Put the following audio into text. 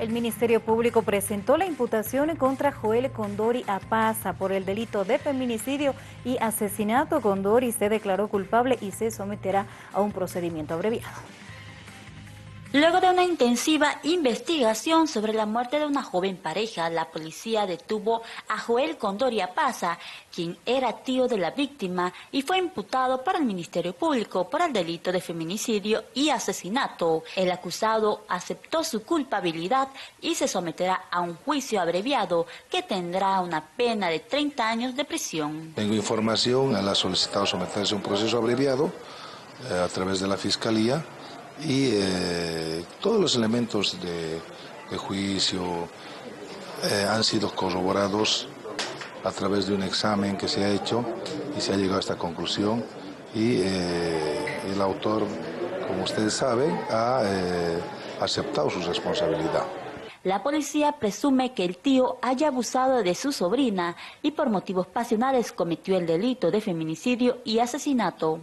El Ministerio Público presentó la imputación contra Joel Condori Apaza por el delito de feminicidio y asesinato. Condori se declaró culpable y se someterá a un procedimiento abreviado. Luego de una intensiva investigación sobre la muerte de una joven pareja, la policía detuvo a Joel Condoria Paza, quien era tío de la víctima y fue imputado por el Ministerio Público por el delito de feminicidio y asesinato. El acusado aceptó su culpabilidad y se someterá a un juicio abreviado que tendrá una pena de 30 años de prisión. Tengo información, él ha solicitado someterse a un proceso abreviado eh, a través de la Fiscalía y eh, todos los elementos de, juicio eh, han sido corroborados a través de un examen que se ha hecho y se ha llegado a esta conclusión y eh, el autor, como ustedes saben, ha aceptado su responsabilidad. La policía presume que el tío haya abusado de su sobrina y por motivos pasionales cometió el delito de feminicidio y asesinato.